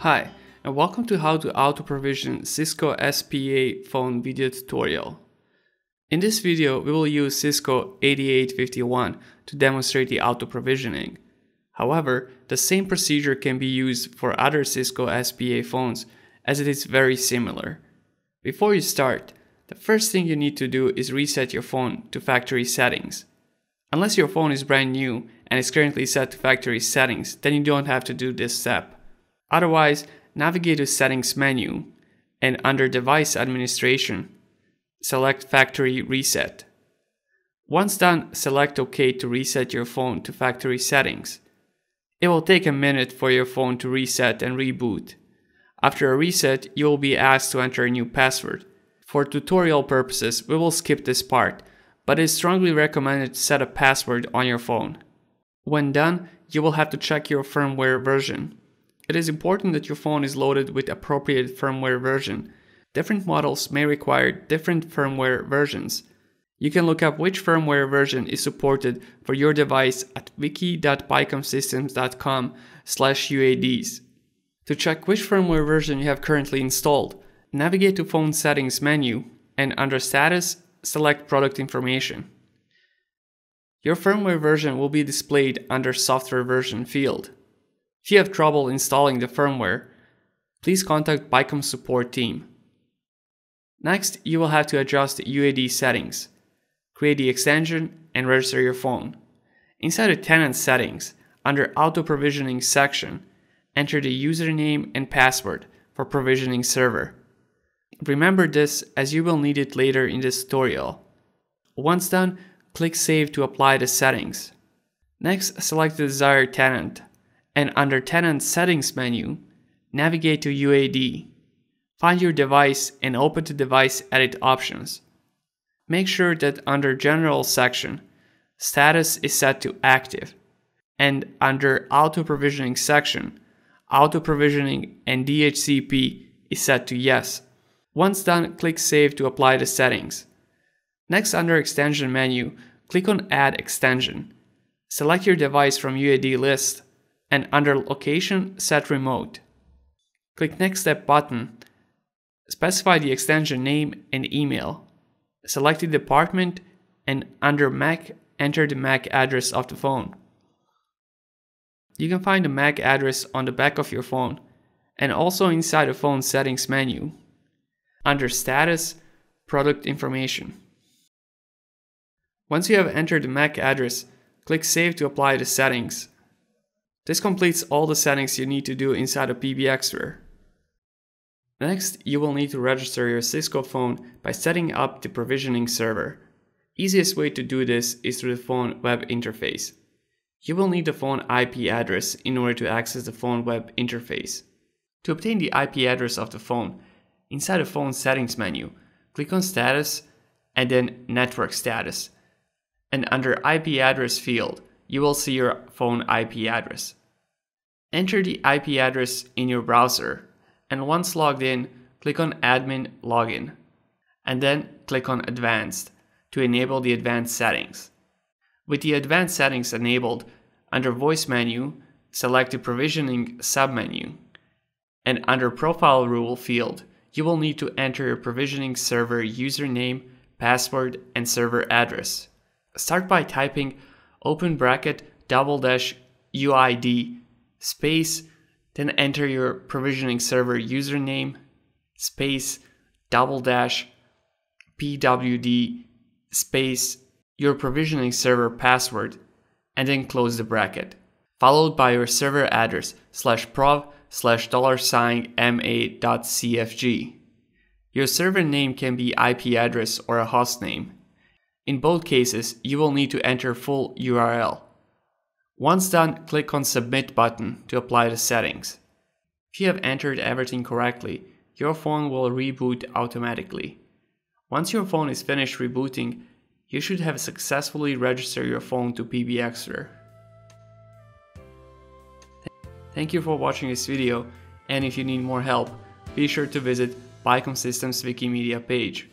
Hi, and welcome to how to auto-provision Cisco SPA phone video tutorial. In this video, we will use Cisco 8851 to demonstrate the auto-provisioning. However, the same procedure can be used for other Cisco SPA phones as it is very similar. Before you start, the first thing you need to do is reset your phone to factory settings. Unless your phone is brand new and is currently set to factory settings, then you don't have to do this step. Otherwise, navigate to Settings menu and under Device Administration, select Factory Reset. Once done, select OK to reset your phone to factory settings. It will take a minute for your phone to reset and reboot. After a reset, you will be asked to enter a new password. For tutorial purposes, we will skip this part, but it is strongly recommended to set a password on your phone. When done, you will have to check your firmware version. It is important that your phone is loaded with appropriate firmware version. Different models may require different firmware versions. You can look up which firmware version is supported for your device at wiki.bicomsystems.com slash UADs. To check which firmware version you have currently installed, navigate to Phone Settings menu and under Status, select Product Information. Your firmware version will be displayed under Software Version field. If you have trouble installing the firmware, please contact Bicom support team. Next, you will have to adjust the UAD settings, create the extension, and register your phone. Inside the tenant settings, under Auto Provisioning section, enter the username and password for provisioning server. Remember this as you will need it later in this tutorial. Once done, click Save to apply the settings. Next, select the desired tenant and under Tenant Settings menu, navigate to UAD. Find your device and open the device edit options. Make sure that under General section, status is set to active, and under Auto Provisioning section, Auto Provisioning and DHCP is set to yes. Once done, click Save to apply the settings. Next, under Extension menu, click on Add Extension. Select your device from UAD list and under Location, set Remote. Click Next Step button. Specify the extension name and email. Select the department and under MAC, enter the MAC address of the phone. You can find the MAC address on the back of your phone and also inside the phone settings menu. Under Status, Product Information. Once you have entered the MAC address, click Save to apply the settings. This completes all the settings you need to do inside of PBXware. Next, you will need to register your Cisco phone by setting up the provisioning server. Easiest way to do this is through the phone web interface. You will need the phone IP address in order to access the phone web interface. To obtain the IP address of the phone, inside the phone settings menu, click on status and then network status. And under IP address field, you will see your phone IP address. Enter the IP address in your browser, and once logged in, click on Admin Login, and then click on Advanced to enable the advanced settings. With the advanced settings enabled, under Voice menu, select the Provisioning submenu, and under Profile Rule field, you will need to enter your provisioning server username, password, and server address. Start by typing open bracket double dash UID space, then enter your provisioning server username space double dash PWD space your provisioning server password and then close the bracket, followed by your server address slash prov slash dollar sign ma.cfg. Your server name can be IP address or a host name. In both cases, you will need to enter full URL. Once done, click on Submit button to apply the settings. If you have entered everything correctly, your phone will reboot automatically. Once your phone is finished rebooting, you should have successfully registered your phone to PBXware. Thank you for watching this video, and if you need more help, be sure to visit Bicom Systems Wikimedia page.